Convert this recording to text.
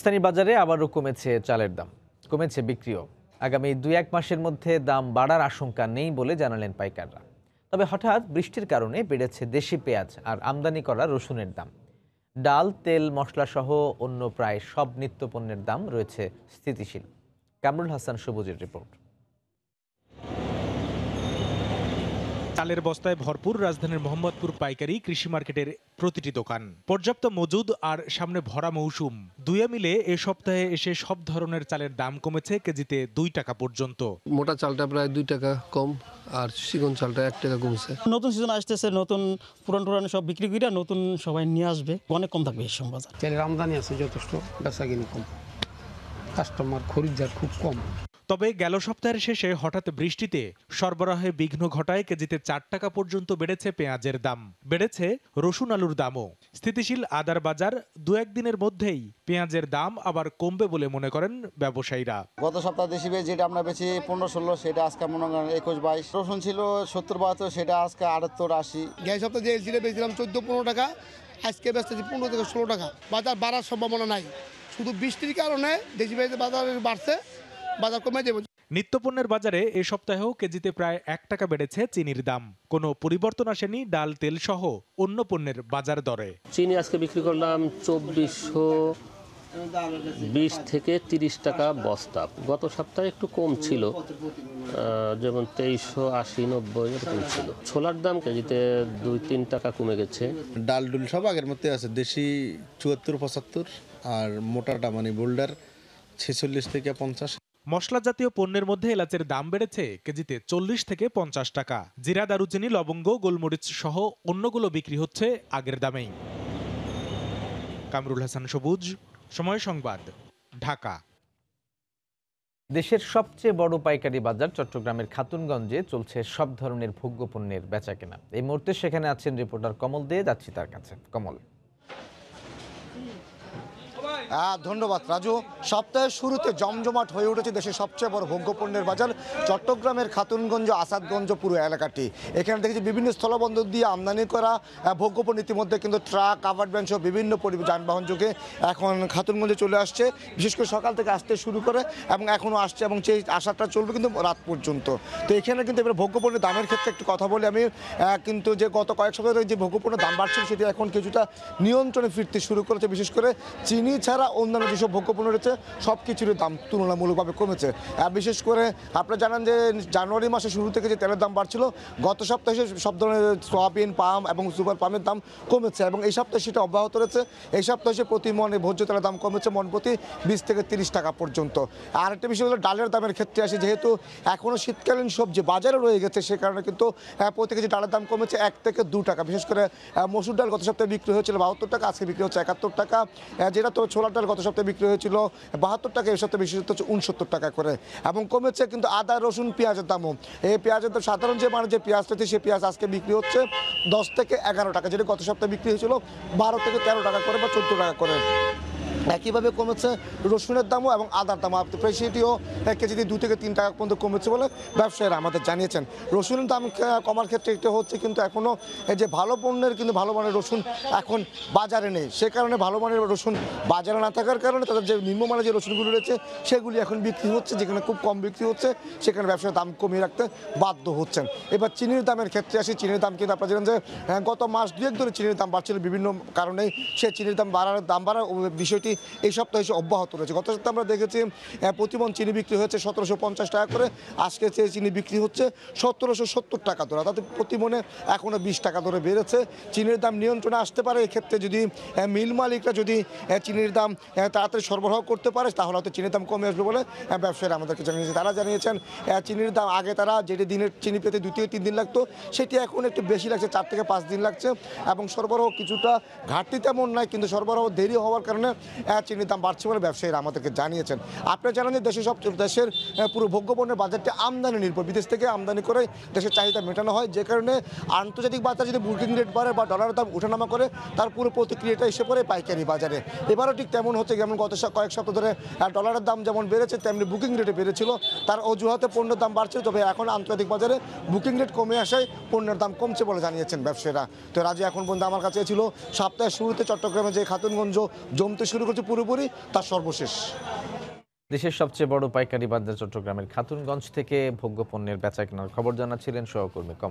স্থানীয় বাজারে আবারও কমেছে চালের দাম। কমেছে বিক্রিও। আগামী দুই এক মাসের মধ্যে দাম বাড়ার আশঙ্কা নেই বলে জানালেন পাইকাররা। তবে হঠাৎ বৃষ্টির কারণে বেড়েছে দেশি পেঁয়াজ আর আমদানি করা রসুনের দাম। ডাল, তেল, মশলাসহ অন্য প্রায় সব নিত্যপণ্যের দাম রয়েছে স্থিতিশীল। কামরুল হাসান সবুজের রিপোর্ট। চালের বস্তায় ভরপুর রাজধানীর মোহাম্মদপুর পাইকারি কৃষি মার্কেটের প্রতিটি দোকান। পর্যাপ্ত মজুদ আর সামনে ভরা মৌসুম। দুয়ে মিলে এ সপ্তাহে এসে সব ধরনের চালের দাম কমেছে কেজিতে দুই টাকা পর্যন্ত। মোটা চালটা প্রায় দুই টাকা কম আর চিকন চালটা এক টাকা কমছে। নতুন সিজন আসতেছে নতুন পুরান টুরান সব বিক্রি করে নতুন সবাই নিয়ে আসবে। অনেক কম থাকবে এই সময় বাজার তেলের আমদানি আছে যথেষ্ট বেচা কিনি কম। কাস্টমার খরিদ্দার খুব কম। তবে গেল সপ্তাহের শেষে হঠাৎ বৃষ্টিতে সরবরাহে বিঘ্ন ঘটায় কেজিতে চার টাকা পর্যন্ত বেড়েছে পেঁয়াজের দাম। বেড়েছে রসুন আলুর দামও। স্থিতিশীল আদার বাজার দু একদিনের মধ্যেই পেঁয়াজের দাম আবার কমবে বলে মনে করেন ব্যবসায়ীরা। গত সপ্তাহ দেশি পেঁয়াজ যেটা আমরা বেছি পনেরো ষোলো সেটা আজকে মনে করেন একুশ বাইশ। রসুন ছিল সত্তর বাহাত্তর সেটা আজকে আটাত্তর আশি। গ্যাস সপ্তাহে যে এলসিটা বেচছিলাম চোদ্দ পনেরো টাকা আজকে বেচতেছি পনেরো থেকে ষোলো টাকা। বাজার বাড়ার সম্ভাবনা নাই। শুধু বৃষ্টির কারণে দেশি পেঁয়াজের বাজার বাড়ছে। বাজার কমে যাবে। নিত্যপণ্যের বাজারে এ সপ্তাহেও কেজিতে প্রায় এক টাকা বেড়েছে চিনির দাম। কোনো পরিবর্তন আসেনি ডাল তেল সহ অন্য পণ্যের বাজার দরে। চিনি আজকে বিক্রি করলাম চব্বিশশো বিশ থেকে তিরিশ টাকা বস্তা। গত সপ্তাহে একটু কম ছিল যেমন তেইশশো আশি নব্বই এরকম ছিল। ছোলার দাম কেজিতে দুই তিন টাকা কমে গেছে। ডাল ডুল সব আগের মধ্যে আছে। দেশি চুয়াত্তর পঁচাত্তর আর মোটাটা মানে বোল্ডার ছেচল্লিশ থেকে পঞ্চাশ মশলা জাতীয় পণ্যের মধ্যে এলাচের দাম বেড়েছে কেজিতে চল্লিশ থেকে পঞ্চাশ টাকা। জিরা, দারুচিনি, লবঙ্গ, গোলমরিচ সহ অন্যগুলো বিক্রি হচ্ছে আগের দামেই। কামরুল হাসান সবুজ, সময় সংবাদ, ঢাকা। দেশের সবচেয়ে বড় পাইকারি বাজার চট্টগ্রামের খাতুনগঞ্জে চলছে সব ধরনের ভোগ্য ভোগ্যপণ্যের বেচাকেনা। এই মুহূর্তে সেখানে আছেন রিপোর্টার কমল দে, যাচ্ছি তার কাছে। কমল। ধন্যবাদ, রাজু। সপ্তাহের শুরুতে জমজমাট হয়ে উঠেছে দেশের সবচেয়ে বড় ভোগ্যপণ্যের বাজার, চট্টগ্রামের খাতুনগঞ্জ, আসাদগঞ্জ, পুরো এলাকাটি। এখানে দেখেছি বিভিন্ন স্থলবন্দর দিয়ে আমদানি করা ভোগ্যপণ্য ইতিমধ্যে কিন্তু ট্রাক কাভার ভ্যান সহ বিভিন্ন যানবাহন যুগে এখন খাতুনগঞ্জে চলে আসছে। বিশেষ করে সকাল থেকে আসতে শুরু করে এবং এখনও আসছে এবং সেই আসাটা চলবে কিন্তু রাত পর্যন্ত। তো এখানে কিন্তু এবার ভোগ্যপণ্যের দামের ক্ষেত্রে একটু কথা বলি আমি। কিন্তু যে গত কয়েক সপ্তাহ ধরে যে ভোগ্যপণ্যের দাম বাড়ছিল সেটি এখন কিছুটা নিয়ন্ত্রণে ফিরতে শুরু করেছে। বিশেষ করে চিনি ছাড়া অন্যান্য যেসব ভোগ্যপণ্য রয়েছে সব কিছুরই দাম তুলনামূলকভাবে কমেছে। আর বিশেষ করে আপনারা জানান যে জানুয়ারি মাসের শুরু থেকে যে তেলের দাম বাড়ছিল, গত সপ্তাহে সব ধরনের সোয়াবিন, পাম এবং সুপার পামের দাম কমেছে এবং এই সপ্তাহে সেটা অব্যাহত রয়েছে। এই সপ্তাহে প্রতি মনে ভোজ্য তেলের দাম কমেছে মন প্রতি বিশ থেকে তিরিশ টাকা পর্যন্ত। আর একটা বিষয় হলো ডালের দামের ক্ষেত্রে আসে, যেহেতু এখনও শীতকালীন সবজি বাজারে রয়ে গেছে, সে কারণে কিন্তু প্রতি কেজি ডালের দাম কমেছে এক থেকে দু টাকা। বিশেষ করে মসুর ডাল গত সপ্তাহে বিক্রি হয়েছিল বাহাত্তর টাকা, আজকে বিক্রি হচ্ছে একাত্তর টাকা। যেটা তো ছোলার ডাল গত সপ্তাহে বিক্রি হয়েছিল বাহাত্তর টাকা এই সপ্তাহে বিক্রি হচ্ছে উনসত্তর টাকা করে। এবং কমেছে কিন্তু আদা, রসুন, পেঁয়াজের দামও। এই পেঁয়াজের দাম, সাধারণ যে মানে যে পেঁয়াজ রয়েছে সেই পেঁয়াজ আজকে বিক্রি হচ্ছে দশ থেকে এগারো টাকা, যেটা গত সপ্তাহে বিক্রি হয়েছিল বারো থেকে তেরো টাকা করে বা চোদ্দ টাকা করে। একইভাবে কমেছে রসুনের দামও এবং আদার দামও। প্রায় সেটিও এক কেজিতে দু থেকে তিন টাকা পর্যন্ত কমেছে বলে ব্যবসায়ীরা আমাদের জানিয়েছেন। রসুনের দাম কমার ক্ষেত্রে এটা হচ্ছে কিন্তু এখনও এই যে ভালো পণ্যের কিন্তু ভালো মানের রসুন এখন বাজারে নেই। সে কারণে ভালো মানের রসুন বাজারে না থাকার কারণে তাদের যে নিম্নমানের যে রসুনগুলো রয়েছে সেগুলি এখন বিক্রি হচ্ছে যেখানে খুব কম বিক্রি হচ্ছে সেখানে ব্যবসার দাম কমিয়ে রাখতে বাধ্য হচ্ছেন। এবার চিনির দামের ক্ষেত্রে আসি। চিনির দাম কিন্তু আপনারা জানেন যে হ্যাঁ, গত মাস দুয়েক ধরে চিনির দাম বাড়ছিল বিভিন্ন কারণেই। সে চিনির দাম বাড়ার দাম বাড়ার বিষয়টি এই সপ্তাহে এসে অব্যাহত রয়েছে। গত সপ্তাহে আমরা দেখেছি প্রতিমন চিনি বিক্রি হয়েছে সতেরোশো পঞ্চাশ টাকা করে, আজকে সেই চিনি বিক্রি হচ্ছে সতেরোশো সত্তর টাকা ধরে। তাতে প্রতিমনে এখনও বিশ টাকা ধরে বেড়েছে। চিনির দাম নিয়ন্ত্রণে আসতে পারে, এক্ষেত্রে যদি মিল মালিকরা যদি চিনির দাম তাড়াতাড়ি সরবরাহ করতে পারে, তাহলে হয়তো চিনির দাম কমে আসবে বলে ব্যবসায়ীরা আমাদেরকে জানিয়েছে। তারা জানিয়েছেন চিনির দাম আগে তারা যেটি দিনের চিনি পেতে থেকে তিন দিন লাগতো, সেটি এখন একটু বেশি লাগছে, চার থেকে পাঁচ দিন লাগছে। এবং সরবরাহ কিছুটা ঘাটতি তেমন নয় কিন্তু সরবরাহ দেরি হওয়ার কারণে চিনির দাম বাড়ছে বলে ব্যবসায়ীরা আমাদেরকে জানিয়েছেন। আপনারা জানেন যে দেশের সব দেশের পুরো ভোগ্যপণ্যের বাজারটি আমদানি নির্ভর। বিদেশ থেকে আমদানি করে দেশের চাহিদা মেটানো হয়, যে কারণে আন্তর্জাতিক বাজার যদি বুকিং রেট বাড়ে বা ডলারের দাম উঠানামা করে, তার পুরো প্রতিক্রিয়াটা এসে পড়ে পাইকারি বাজারে। এবারও ঠিক তেমন হচ্ছে যেমন গত কয়েক সপ্তাহ ধরে ডলারের দাম যেমন বেড়েছে, তেমনি বুকিং রেটে বেড়েছিল। তার অজুহাতে পণ্যের দাম বাড়ছে, তবে এখন আন্তর্জাতিক বাজারে বুকিং রেট কমে আসায় পণ্যের দাম কমছে বলে জানিয়েছেন ব্যবসায়ীরা। তো রাজি এখন পর্যন্ত আমার কাছে ছিল, সপ্তাহের শুরুতে চট্টগ্রামে যে খাতুনগঞ্জ জমতে শুরু করছে পুরোপুরি, তার সর্বশেষ। দেশের সবচেয়ে বড় পাইকারি বাজার চট্টগ্রামের খাতুনগঞ্জ থেকে ভোগ্যপণ্যের বেচা কেনার খবর জানাচ্ছিলেন সহকর্মী কমল।